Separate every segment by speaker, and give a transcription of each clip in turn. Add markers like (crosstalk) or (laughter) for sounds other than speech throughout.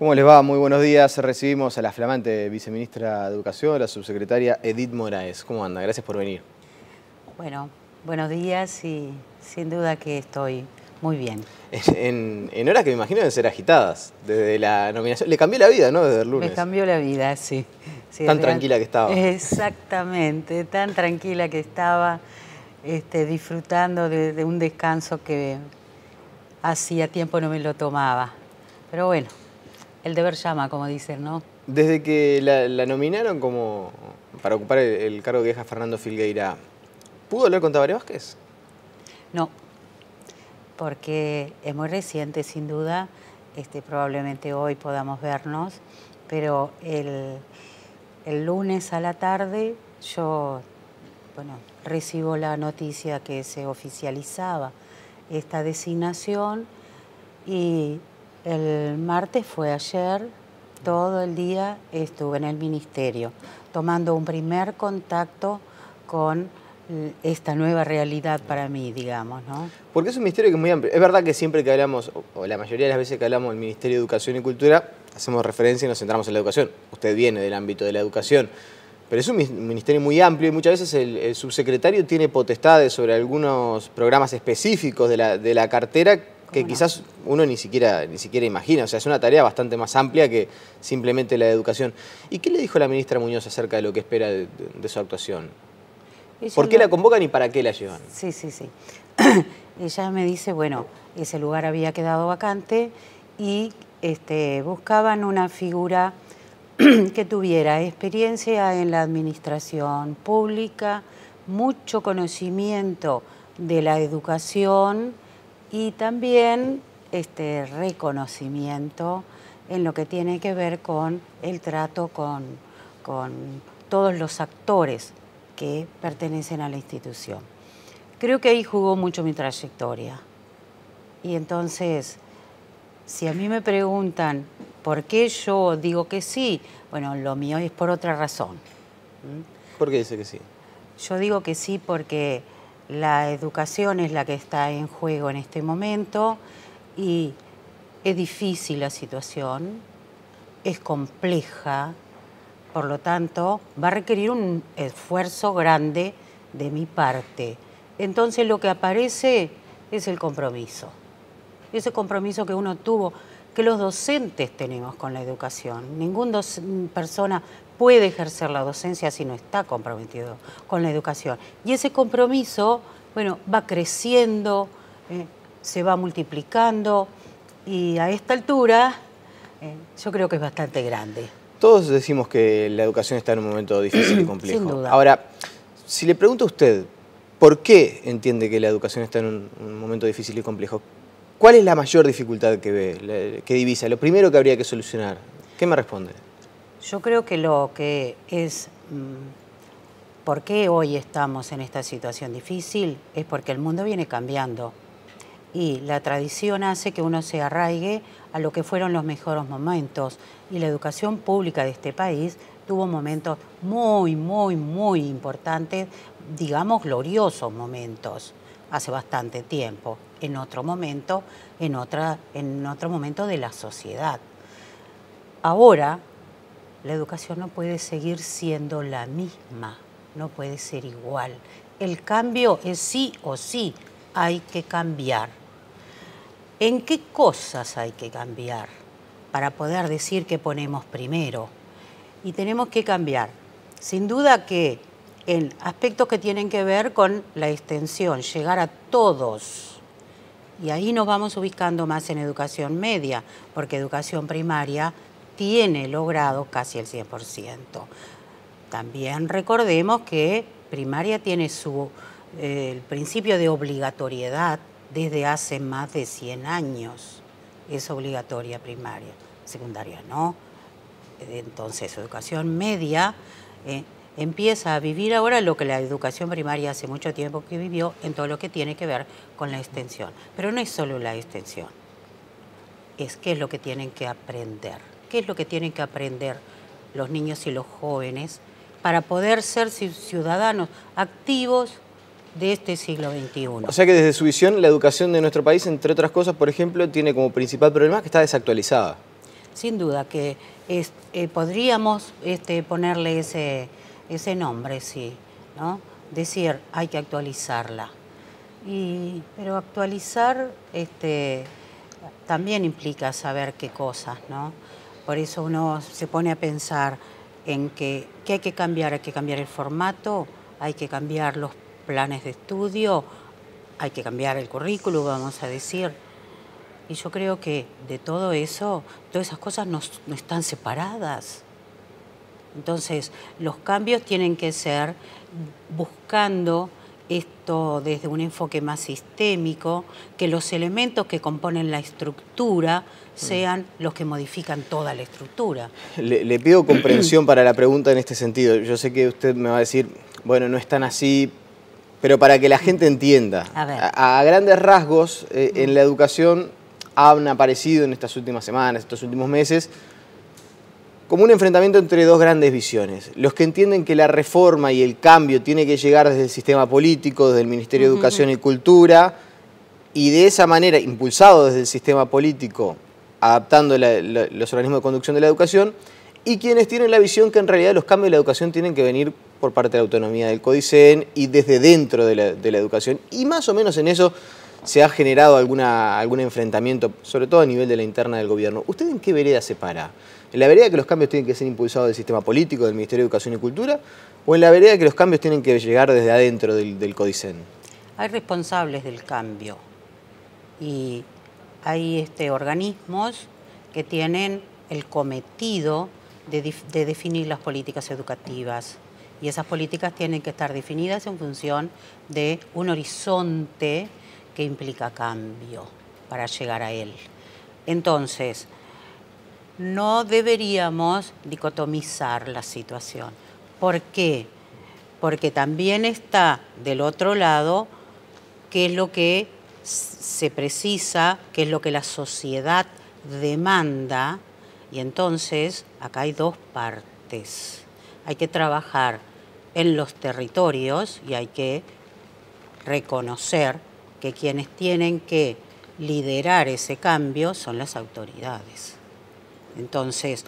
Speaker 1: ¿Cómo les va? Muy buenos días. Recibimos a la flamante viceministra de Educación, la subsecretaria Edith Moraes. ¿Cómo anda? Gracias por venir.
Speaker 2: Bueno, buenos días y sin duda que estoy muy bien.
Speaker 1: En, horas que me imagino deben ser agitadas, desde la nominación. Le cambió la vida, ¿no? Desde el lunes.
Speaker 2: Me cambió la vida, sí.
Speaker 1: tan tranquila que estaba.
Speaker 2: Exactamente, tan tranquila que estaba, este, disfrutando de un descanso que hacía tiempo no me lo tomaba. Pero bueno, el deber llama, como dicen, ¿no?
Speaker 1: Desde que la, nominaron como para ocupar el, cargo que deja Fernando Filgueira, ¿pudo hablar con Tabaré Vázquez?
Speaker 2: No, porque es muy reciente, sin duda. Este, probablemente hoy podamos vernos, pero el, el lunes a la tarde yo bueno, recibo la noticia que se oficializaba esta designación y el martes fue ayer, todo el día estuve en el ministerio, tomando un primer contacto con esta nueva realidad para mí, digamos, ¿no?
Speaker 1: Porque es un ministerio que es muy amplio. Es verdad que siempre que hablamos, o la mayoría de las veces que hablamos del Ministerio de Educación y Cultura, hacemos referencia y nos centramos en la educación. Usted viene del ámbito de la educación. Pero es un ministerio muy amplio y muchas veces el, subsecretario tiene potestades sobre algunos programas específicos de la, de la cartera que quizás uno ni siquiera, ni siquiera imagina. O sea, es una tarea bastante más amplia que simplemente la educación. ¿Y qué le dijo la ministra Muñoz acerca de lo que espera de, su actuación? ¿Por qué la convocan y para qué la llevan?
Speaker 2: Sí, sí, sí. (clears throat) Ella me dice, bueno, ese lugar había quedado vacante y este, buscaban una figura (clears throat) que tuviera experiencia en la administración pública, mucho conocimiento de la educación, y también este reconocimiento en lo que tiene que ver con el trato con, con todos los actores que pertenecen a la institución. Creo que ahí jugó mucho mi trayectoria. Y entonces, si a mí me preguntan por qué yo digo que sí, bueno, lo mío es por otra razón.
Speaker 1: ¿Por qué dice que sí?
Speaker 2: Yo digo que sí porque la educación es la que está en juego en este momento y es difícil la situación, es compleja, por lo tanto va a requerir un esfuerzo grande de mi parte. Entonces lo que aparece es el compromiso, ese compromiso que uno tuvo, que los docentes tenemos con la educación. Ninguna persona puede ejercer la docencia si no está comprometido con la educación. Y ese compromiso, bueno, va creciendo, eh, se va multiplicando y a esta altura eh, yo creo que es bastante grande.
Speaker 1: Todos decimos que la educación está en un momento difícil y (clears throat) complejo.
Speaker 2: Sin duda.
Speaker 1: Ahora, si le pregunto a usted, ¿por qué entiende que la educación está en un, momento difícil y complejo? ¿Cuál es la mayor dificultad que ve, que divisa? Lo primero que habría que solucionar. ¿Qué me responde?
Speaker 2: Yo creo que lo que es, mm, por qué hoy estamos en esta situación difícil, es porque el mundo viene cambiando y la tradición hace que uno se arraigue a lo que fueron los mejores momentos y la educación pública de este país tuvo momentos muy, muy, muy importantes, digamos gloriosos momentos, hace bastante tiempo, en otro momento, en, otra, en otro momento de la sociedad. Ahora la educación no puede seguir siendo la misma, no puede ser igual. El cambio es sí o sí, hay que cambiar. ¿En qué cosas hay que cambiar para poder decir que ponemos primero? Y tenemos que cambiar. Sin duda que en aspectos que tienen que ver con la extensión, llegar a todos. Y ahí nos vamos ubicando más en educación media, porque educación primaria tiene logrado casi el 100%. También recordemos que primaria tiene su, eh, el principio de obligatoriedad desde hace más de 100 años. Es obligatoria primaria, secundaria no. Entonces, educación media eh, empieza a vivir ahora lo que la educación primaria hace mucho tiempo que vivió en todo lo que tiene que ver con la extensión. Pero no es solo la extensión, es qué es lo que tienen que aprender qué es lo que tienen que aprender los niños y los jóvenes para poder ser ciudadanos activos de este siglo XXI.
Speaker 1: O sea que desde su visión, la educación de nuestro país, entre otras cosas, por ejemplo, tiene como principal problema que está desactualizada.
Speaker 2: sin duda que eh, podríamos este, ponerle ese, ese nombre, sí, ¿no? Decir, hay que actualizarla. Y, pero actualizar este, también implica saber qué cosas, ¿no? Por eso uno se pone a pensar en que, que hay que cambiar, hay que cambiar el formato, hay que cambiar los planes de estudio, hay que cambiar el currículo, vamos a decir. Y yo creo que de todo eso, todas esas cosas no, están separadas. Entonces, los cambios tienen que ser buscando esto desde un enfoque más sistémico, que los elementos que componen la estructura sean los que modifican toda la estructura.
Speaker 1: Le, le, pido (clears throat) comprensión para la pregunta en este sentido. Yo sé que usted me va a decir, bueno, no es tan así, pero para que la gente entienda, a, grandes rasgos, eh, en la educación han aparecido en estas últimas semanas, estos últimos meses, como un enfrentamiento entre dos grandes visiones. Los que entienden que la reforma y el cambio tiene que llegar desde el sistema político, desde el Ministerio de Educación y Cultura, y de esa manera, impulsado desde el sistema político, adaptando los organismos de conducción de la educación, y quienes tienen la visión que en realidad los cambios de la educación tienen que venir por parte de la autonomía del CODICEN y desde dentro de la, educación. Y más o menos en eso se ha generado alguna, algún enfrentamiento, sobre todo a nivel de la interna del gobierno. ¿Usted en qué vereda se para? ¿En la vereda que los cambios tienen que ser impulsados del sistema político, del Ministerio de Educación y Cultura? ¿O en la vereda que los cambios tienen que llegar desde adentro del, del CODICEN?
Speaker 2: Hay responsables del cambio y hay este, organismos que tienen el cometido de definir las políticas educativas y esas políticas tienen que estar definidas en función de un horizonte que implica cambio para llegar a él. Entonces, no deberíamos dicotomizar la situación. ¿Por qué? Porque también está del otro lado qué es lo que se precisa, qué es lo que la sociedad demanda, y entonces acá hay dos partes. Hay que trabajar en los territorios y hay que reconocer que quienes tienen que liderar ese cambio son las autoridades. Entonces,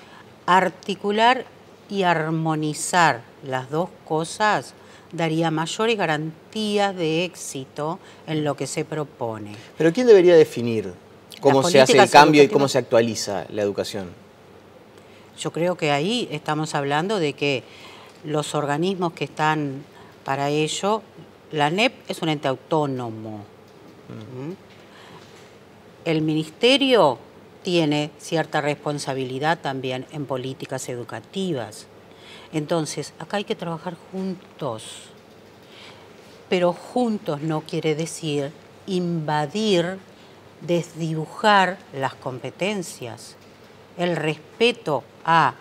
Speaker 2: articular y armonizar las dos cosas daría mayores garantías de éxito en lo que se propone.
Speaker 1: Pero ¿quién debería definir cómo se hace el cambio y cómo se actualiza la educación?
Speaker 2: Yo creo que ahí estamos hablando de que los organismos que están para ello, la NEP es un ente autónomo. El ministerio tiene cierta responsabilidad también en políticas educativas. Entonces, acá hay que trabajar juntos. Pero juntos no quiere decir invadir, desdibujar las competencias. El respeto a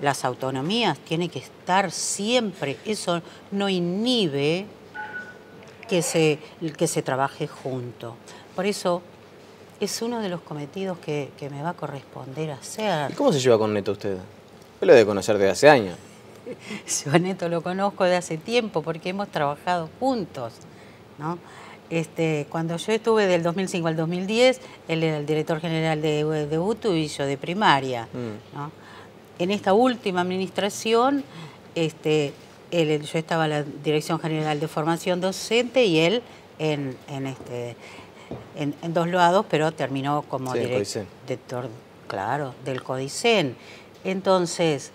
Speaker 2: las autonomías tiene que estar siempre, eso no inhibe que se, que se trabaje junto. Por eso es uno de los cometidos que, me va a corresponder hacer.
Speaker 1: ¿Y cómo se lleva con Neto usted? Yo lo debe conocer desde hace años. (laughs)
Speaker 2: Yo a Neto lo conozco de hace tiempo porque hemos trabajado juntos. ¿no? Este, cuando yo estuve del 2005 al 2010, él era el director general de, de UTU y yo de primaria. Mm. ¿no? en esta última administración, este, yo estaba en la Dirección General de Formación Docente y él en, este, en, dos lados, pero terminó como director, claro, del CODICEN. Entonces,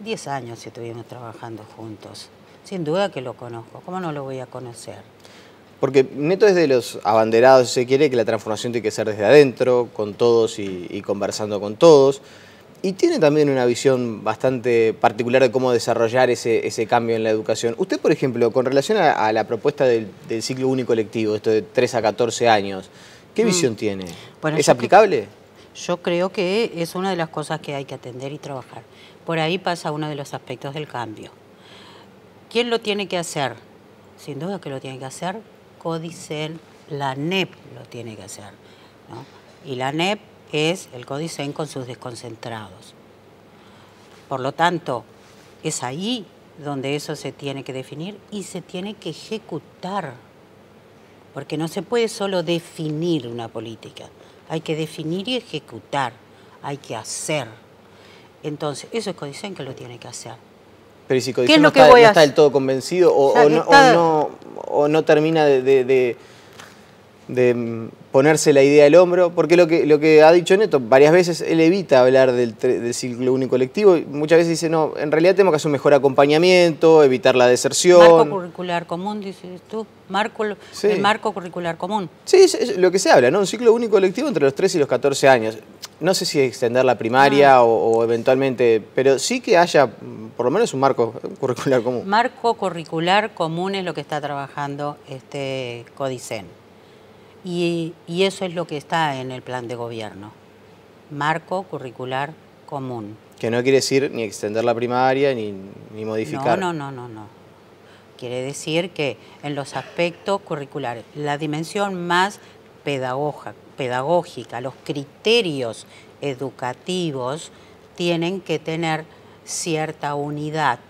Speaker 2: 10 años estuvimos trabajando juntos. Sin duda que lo conozco. ¿Cómo no lo voy a conocer?
Speaker 1: Porque Neto es de los abanderados, si se quiere, que la transformación tiene que ser desde adentro, con todos y conversando con todos. Y tiene también una visión bastante particular de cómo desarrollar ese, cambio en la educación. Usted, por ejemplo, con relación a, la propuesta del, ciclo único lectivo, esto de 3 a 14 años, ¿qué mm. visión tiene? ¿Es aplicable?
Speaker 2: yo creo que es una de las cosas que hay que atender y trabajar. Por ahí pasa uno de los aspectos del cambio. ¿Quién lo tiene que hacer? Sin duda que lo tiene que hacer Codicen, la NEP lo tiene que hacer. Y la NEP es el CODICEN con sus desconcentrados. Por lo tanto, es ahí donde eso se tiene que definir y se tiene que ejecutar, porque no se puede solo definir una política, hay que definir y ejecutar. hay que hacer. Entonces, eso es Codicen que lo tiene que hacer.
Speaker 1: Pero si Codicen no, está, del todo convencido o, no, o, no, termina de de ponerse la idea al hombro, porque lo que, lo que ha dicho Neto, varias veces él evita hablar del, ciclo único colectivo y muchas veces dice, no, en realidad tenemos que hacer un mejor acompañamiento, evitar la deserción.
Speaker 2: Marco curricular común, dices tú, marco, el marco curricular común.
Speaker 1: Sí, es, lo que se habla, ¿no? Un ciclo único colectivo entre los 13 y los 14 años. No sé si extender la primaria ah. o, eventualmente, pero sí que haya mm, por lo menos un marco (laughs) curricular común.
Speaker 2: Marco curricular común es lo que está trabajando este Codicen. Y, eso es lo que está en el plan de gobierno. Marco curricular común.
Speaker 1: Que no quiere decir ni extender la primaria ni, modificar.
Speaker 2: No, no, no, no, no. Quiere decir que en los aspectos curriculares, la dimensión más pedagógica, los criterios educativos tienen que tener cierta unidad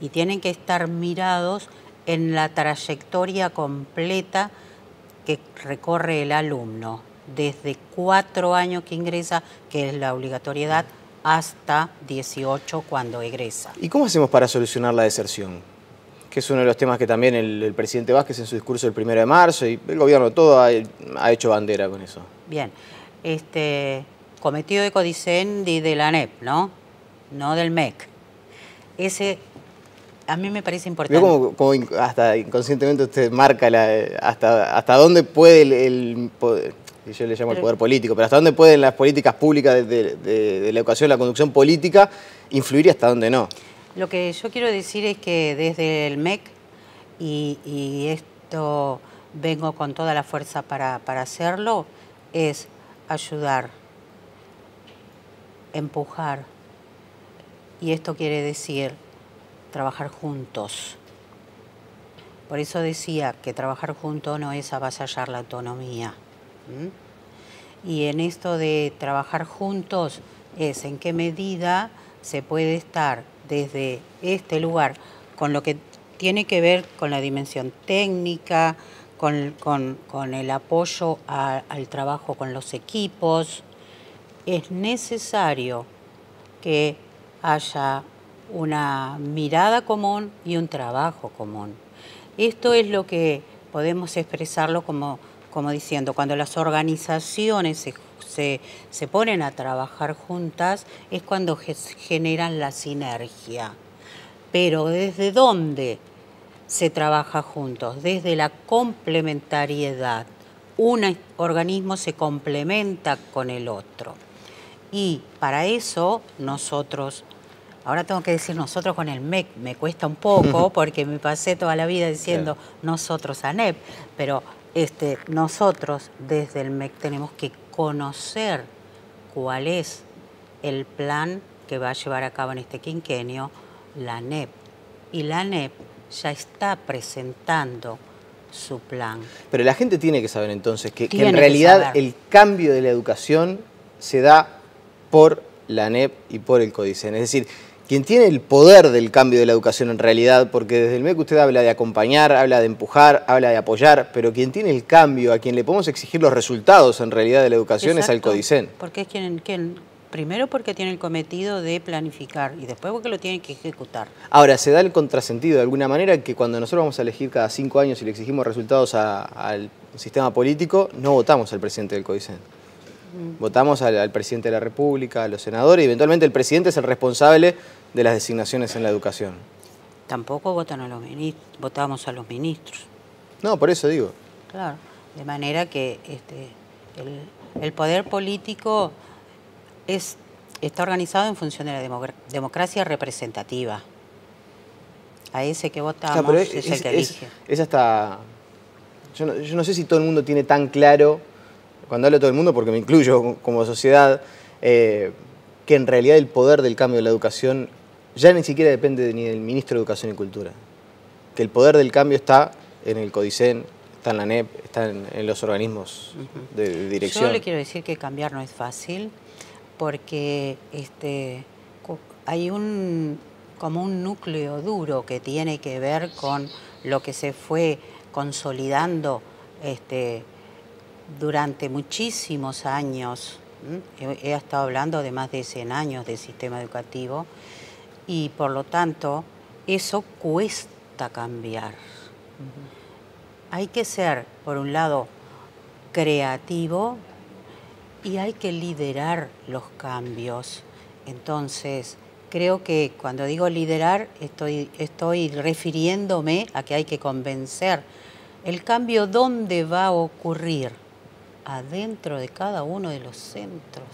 Speaker 2: y tienen que estar mirados en la trayectoria completa que recorre el alumno desde cuatro años que ingresa, que es la obligatoriedad, hasta 18 cuando egresa.
Speaker 1: ¿Y cómo hacemos para solucionar la deserción? Que es uno de los temas que también el, presidente Vázquez en su discurso el primero de marzo y el gobierno todo ha, hecho bandera con eso.
Speaker 2: Bien, este cometido de Codicen y de la ANEP, ¿no? No del MEC. Ese a mí me parece importante.
Speaker 1: Como, hasta inconscientemente usted marca la, hasta, hasta dónde puede el, poder, yo le llamo el poder político, pero hasta dónde pueden las políticas públicas de, la educación, la conducción política, influir y hasta dónde no.
Speaker 2: Lo que yo quiero decir es que desde el MEC, y, esto vengo con toda la fuerza para, para hacerlo, es ayudar, empujar, y esto quiere decir trabajar juntos. Por eso decía que trabajar juntos no es avasallar la autonomía. Y en esto de trabajar juntos es en qué medida se puede estar desde este lugar con lo que tiene que ver con la dimensión técnica, con, el apoyo al trabajo con los equipos. Es necesario que haya una mirada común y un trabajo común. Esto es lo que podemos expresarlo como, como diciendo, cuando las organizaciones se, se, ponen a trabajar juntas es cuando generan la sinergia. Pero ¿desde dónde se trabaja juntos? Desde la complementariedad. Un organismo se complementa con el otro. Y para eso nosotros Ahora tengo que decir nosotros con el MEC, me cuesta un poco porque me pasé toda la vida diciendo nosotros ANEP, pero este, nosotros desde el MEC tenemos que conocer cuál es el plan que va a llevar a cabo en este quinquenio la ANEP. Y la ANEP ya está presentando su plan.
Speaker 1: Pero la gente tiene que saber entonces que, que en realidad el cambio de la educación se da por la ANEP y por el CODICEN. Es decir, quien tiene el poder del cambio de la educación en realidad, porque desde el MEC usted habla de acompañar, habla de empujar, habla de apoyar, pero quien tiene el cambio, a quien le podemos exigir los resultados en realidad de la educación es al CODICEN.
Speaker 2: Porque es quien, quien, primero porque tiene el cometido de planificar y después porque lo tiene que ejecutar.
Speaker 1: Ahora, se da el contrasentido de alguna manera que cuando nosotros vamos a elegir cada cinco años y le exigimos resultados al sistema político, no votamos al presidente del CODICEN. Votamos al, presidente de la República, a los senadores y eventualmente el presidente es el responsable de las designaciones en la educación.
Speaker 2: Tampoco votan a los votamos a los ministros.
Speaker 1: No, por eso digo.
Speaker 2: Claro, de manera que este, el, poder político es, está organizado en función de la democracia representativa. A ese que votamos es, el que elige.
Speaker 1: Es, hasta... Yo no, yo no sé si todo el mundo tiene tan claro cuando hablo de todo el mundo, porque me incluyo como sociedad, eh, que en realidad el poder del cambio de la educación ya ni siquiera depende ni del ministro de Educación y Cultura. Que el poder del cambio está en el CODICEN, está en la NEP, está en, los organismos de, dirección.
Speaker 2: Yo le quiero decir que cambiar no es fácil, porque este, hay un como un núcleo duro que tiene que ver con lo que se fue consolidando este, durante muchísimos años He, he, estado hablando de más de 100 años de sistema educativo y por lo tanto eso cuesta cambiar. Hay que ser, por un lado, creativo y hay que liderar los cambios. Entonces, creo que cuando digo liderar, estoy, estoy refiriéndome a que hay que convencer. El cambio, ¿dónde va a ocurrir? Adentro de cada uno de los centros.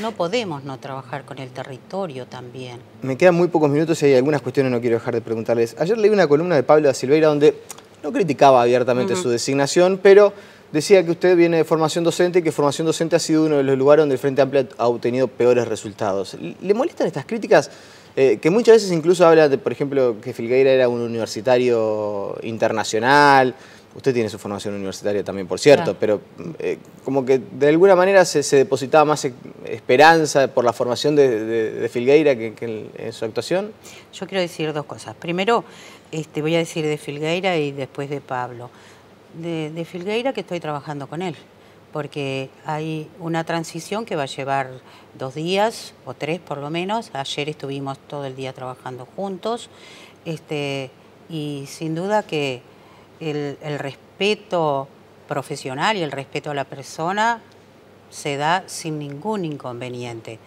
Speaker 2: No podemos no trabajar con el territorio también.
Speaker 1: Me quedan muy pocos minutos y hay algunas cuestiones que no quiero dejar de preguntarles. Ayer leí una columna de Pablo da Silveira donde no criticaba abiertamente su designación, pero decía que usted viene de formación docente y que formación docente ha sido uno de los lugares donde el Frente Amplio ha obtenido peores resultados. ¿Le molestan estas críticas? Eh, que muchas veces incluso habla de, por ejemplo, que Filgueira era un universitario internacional. Usted tiene su formación universitaria también, por cierto, pero eh, como que de alguna manera se, depositaba más esperanza por la formación de, Filgueira que, en, su actuación.
Speaker 2: Yo quiero decir dos cosas. Primero, este, voy a decir de Filgueira y después de Pablo de, Filgueira que estoy trabajando con él, porque hay una transición que va a llevar dos días o tres por lo menos. Ayer estuvimos todo el día trabajando juntos este, y sin duda que el, respeto profesional y el respeto a la persona se da sin ningún inconveniente.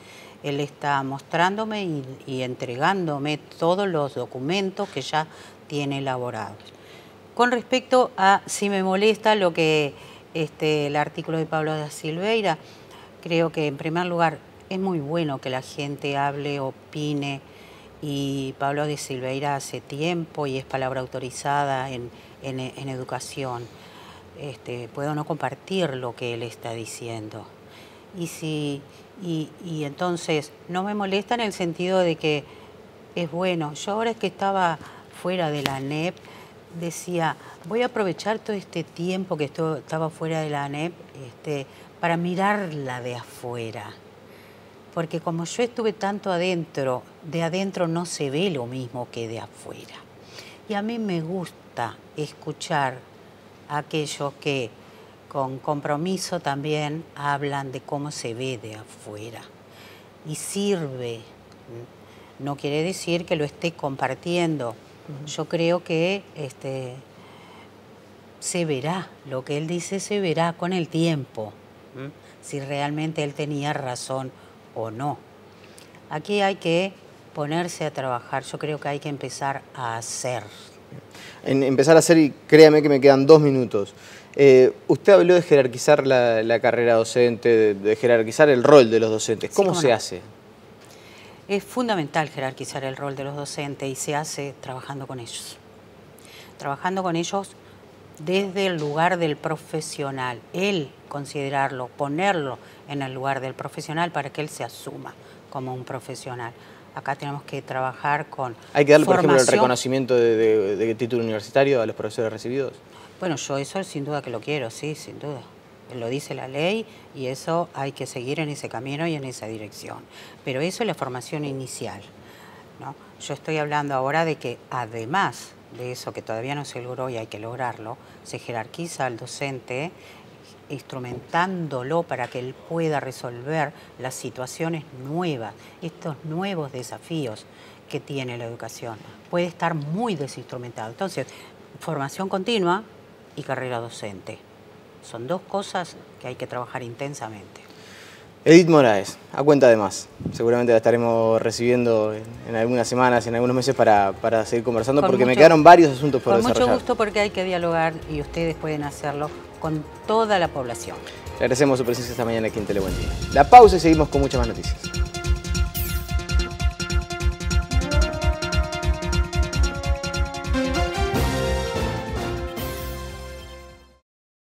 Speaker 2: Él está mostrándome y, entregándome todos los documentos que ya tiene elaborados. Con respecto a si me molesta lo que este, el artículo de Pablo da Silveira, creo que en primer lugar es muy bueno que la gente hable, opine, y Pablo de Silveira hace tiempo y es palabra autorizada en, educación. Este, puedo no compartir lo que él está diciendo. Y, si, y, y entonces no me molesta en el sentido de que es bueno. Yo ahora que estaba fuera de la NEP, decía, voy a aprovechar todo este tiempo que estaba fuera de la ANEP este, para mirarla de afuera. Porque como yo estuve tanto adentro, de adentro no se ve lo mismo que de afuera. Y a mí me gusta escuchar a aquellos que con compromiso también hablan de cómo se ve de afuera. Y sirve. No quiere decir que lo esté compartiendo, yo creo que este, se verá, lo que él dice se verá con el tiempo, si realmente él tenía razón o no. Aquí hay que ponerse a trabajar, yo creo que hay que empezar a hacer.
Speaker 1: En empezar a hacer, y créame que me quedan dos minutos. Eh, usted habló de jerarquizar la, carrera docente, de, jerarquizar el rol de los docentes. ¿Cómo, se hace?
Speaker 2: Es fundamental jerarquizar el rol de los docentes y se hace trabajando con ellos. Trabajando con ellos desde el lugar del profesional, él considerarlo, ponerlo en el lugar del profesional para que él se asuma como un profesional. Acá tenemos que trabajar con.
Speaker 1: ¿Hay que darle, por ejemplo, el reconocimiento de título universitario a los profesores recibidos?
Speaker 2: Bueno, yo eso sin duda que lo quiero, sí, sin duda lo dice la ley y eso hay que seguir en ese camino y en esa dirección. Pero eso es la formación inicial. ¿no? Yo estoy hablando ahora de que además de eso que todavía no se logró y hay que lograrlo, se jerarquiza al docente instrumentándolo para que él pueda resolver las situaciones nuevas, estos nuevos desafíos que tiene la educación. Puede estar muy desinstrumentado. Entonces, formación continua y carrera docente. Son dos cosas que hay que trabajar intensamente.
Speaker 1: Edith Moraes, a cuenta de más. Seguramente la estaremos recibiendo en, algunas semanas, en algunos meses para, seguir conversando, porque me quedaron varios asuntos por desarrollar.
Speaker 2: Con mucho gusto porque hay que dialogar y ustedes pueden hacerlo con toda la población.
Speaker 1: Le agradecemos su presencia esta mañana aquí en Telebuen La pausa y seguimos con muchas más noticias.